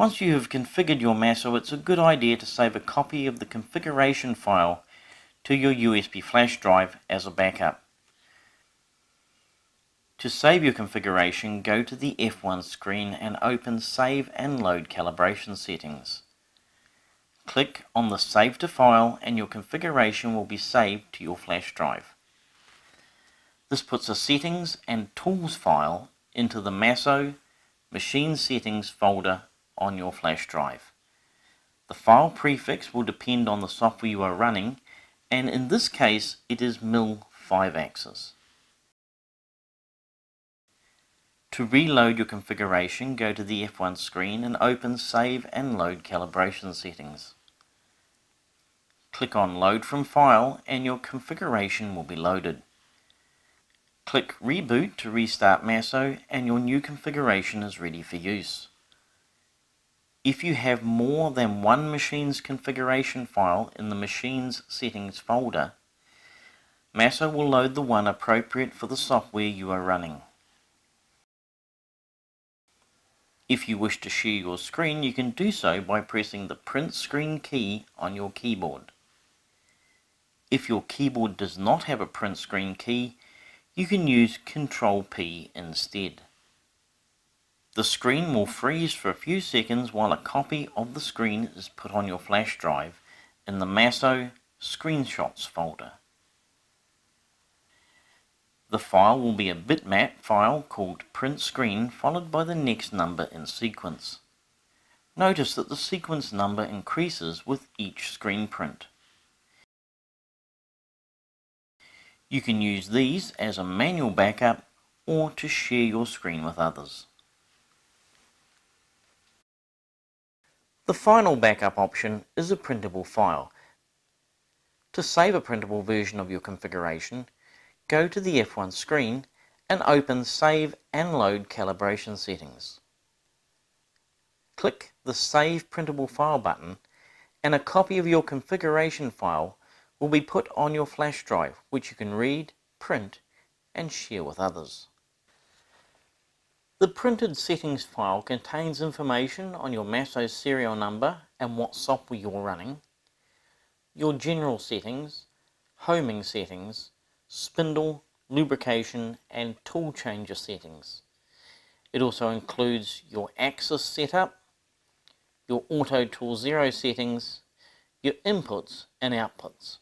Once you have configured your Masso, it's a good idea to save a copy of the configuration file to your USB flash drive as a backup. To save your configuration, go to the F1 screen and open Save and Load Calibration Settings. Click on the Save to File and your configuration will be saved to your flash drive. This puts a Settings and Tools file into the Masso Machine Settings folder on your flash drive. The file prefix will depend on the software you are running and in this case it is MIL 5-axis. To reload your configuration, go to the F1 screen and open Save and Load Calibration Settings. Click on Load from File and your configuration will be loaded. Click Reboot to restart Masso and your new configuration is ready for use. If you have more than one machine's configuration file in the Machine's Settings folder, Masso will load the one appropriate for the software you are running. If you wish to share your screen, you can do so by pressing the print screen key on your keyboard. If your keyboard does not have a print screen key, you can use Control P instead. The screen will freeze for a few seconds while a copy of the screen is put on your flash drive in the Masso Screenshots folder. The file will be a bitmap file called print screen followed by the next number in sequence. Notice that the sequence number increases with each screen print. You can use these as a manual backup or to share your screen with others. The final backup option is a printable file. To save a printable version of your configuration, go to the F1 screen and open Save and Load Calibration Settings. Click the Save Printable File button and a copy of your configuration file will be put on your flash drive which you can read, print and share with others. The printed settings file contains information on your Masso serial number and what software you're running, your general settings, homing settings, spindle, lubrication and tool changer settings. It also includes your axis setup, your Auto Tool Zero settings, your inputs and outputs.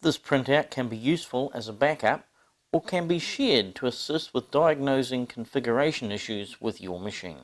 This printout can be useful as a backup or can be shared to assist with diagnosing configuration issues with your machine.